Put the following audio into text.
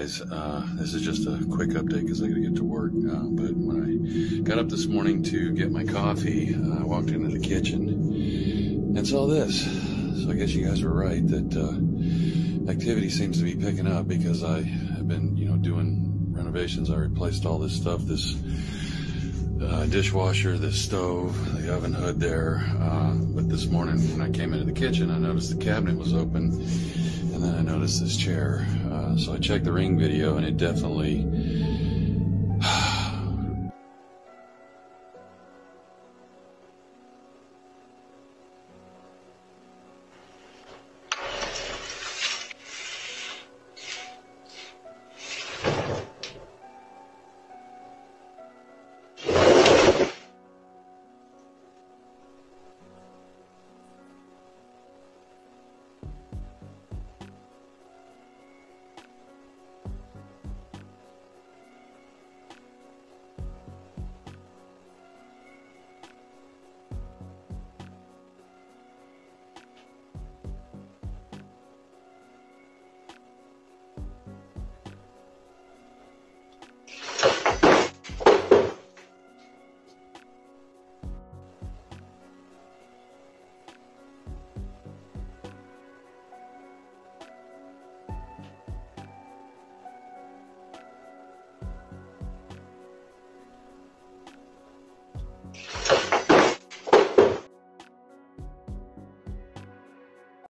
guys. Uh, this is just a quick update because I got to get to work. Uh, but when I got up this morning to get my coffee, uh, I walked into the kitchen and saw this. So I guess you guys were right that uh, activity seems to be picking up because I have been, you know, doing renovations. I replaced all this stuff, this uh, dishwasher, this stove, the oven hood there. Uh, but this morning when I came into the kitchen, I noticed the cabinet was open and then I noticed this chair. Uh, so I checked the ring video, and it definitely